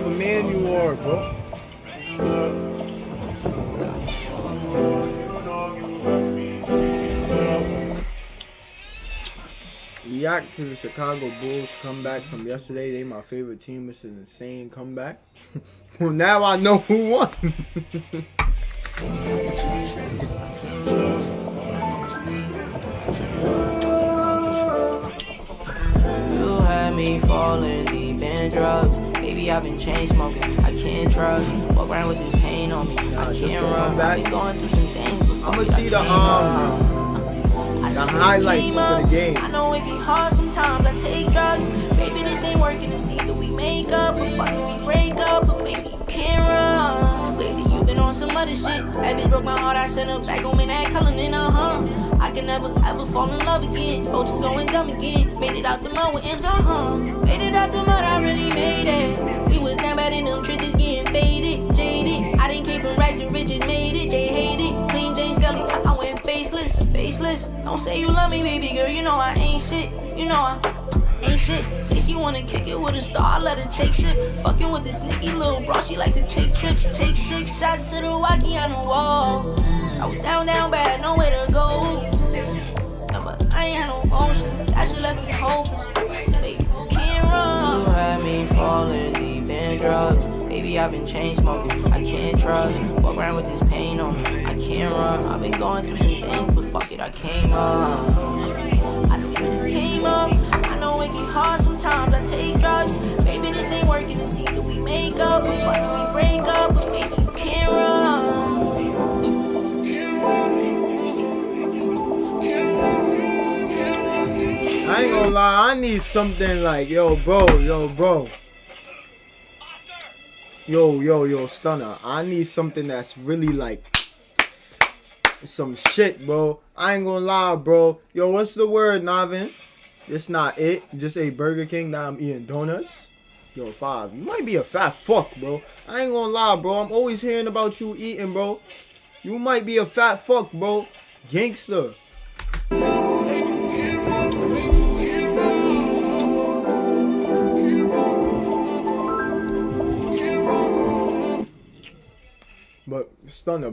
type of man you are, bro. React to the Chicago Bulls comeback from yesterday. They my favorite team. It's an insane comeback. well, now I know who won. You had me falling deep in drugs. Baby, I've been chain smoking. I can't trust. Walk around with this pain on me. I can't run. back. I've been going through some things. I'ma see the, um. I the highlights for the game. I know it get hard sometimes. I take drugs. Baby, this ain't working. It's either we make up or fuck it, we break up. But baby, you can't run. Clearly, you been on some other shit. That bitch broke my heart. I sent her back home in that color. Then, uh huh. I can never ever fall in love again. Oh, just going dumb again. Made it out the mud with M's, uh huh. Don't say you love me, baby girl. You know I ain't shit. You know I ain't shit. Say she wanna kick it with a star, let her take shit. Fucking with this sneaky little bro, she like to take trips. Take six shots to the walkie on the wall. I was down, down bad, nowhere to go. But I ain't had no motion. That shit left me hopeless. Baby, can't run. You had me falling deep in drugs. Baby, I've been chain smoking. I can't trust. Walk around with this pain on me. I can't run. I've been going through some things, but fuck it, I came up. I came up. I know it get hard sometimes. I take drugs. Baby, this ain't working. It's either we make up or fuck it, we break up. But baby, you can't run. I ain't gonna lie, I need something like, yo, bro, yo, bro. Yo, yo, yo, Stunna. I need something that's really like some shit, bro. I ain't gonna lie, bro. Yo, what's the word, Navin? It's not it. Just a Burger King. Now I'm eating donuts. Yo, five. You might be a fat fuck, bro. I ain't gonna lie, bro. I'm always hearing about you eating, bro. You might be a fat fuck, bro. Gangster. But Stunna.